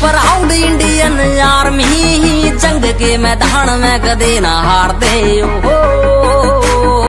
Proud Indian army ਜੰਗ ਕੇ ਮੈਦਾਨ ਮੈਂ ਕਦੇ ਨਾ ਹਾਰਦੇ।